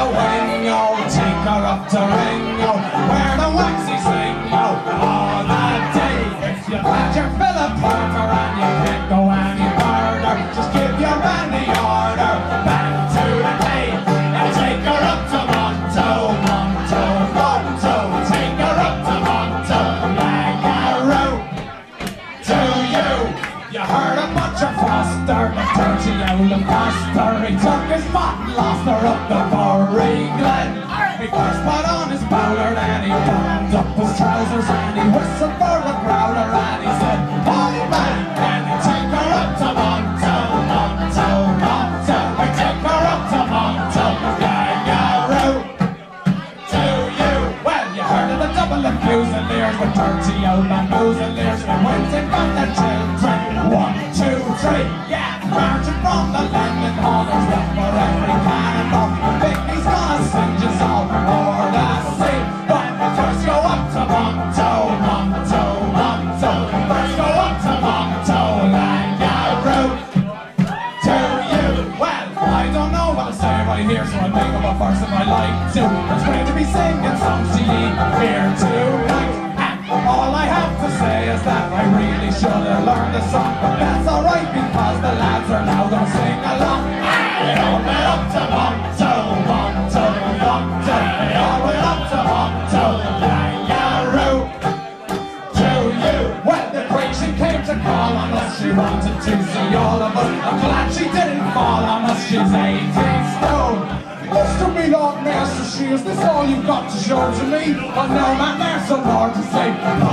a wing. Take her up to ring, yo. Where the waxy sing, yo. All that day. If you've had your fill of porter and you can't go any further, just give your man the order. Back to the cave and take her up to Monto, Monto, Monto. Take her up to Monto, Langaroo. To you, you heard a bunch of Foster, the dirty old imposter. His pot lost her up the Furry Glen. He first put on his bowler and he buttoned up his trousers and he whistled for a growler and he said, Boy man, and he take her up to Monto, Monto, Monto. I take her up to Monto, Langaroo to you. Well, you heard of the Dublin Fusiliers with dirty old bamboozlers. They went and got their children. One, two, three, yeah. Right here, so I think of a verse if I like to. It's great to be singing songs to ye here tonight. And all I have to say is that I really should have learned the song, but that's alright because the lads are now gonna sing along. They all went up to Monto, Monto, Monto. They all went up to Monto, Langaroo to you. Well, the creation came to call us. She wanted to see all of us. I'm glad she didn't fall us. She's she is this all you've got to show to me? Oh no, man, there's some more to say.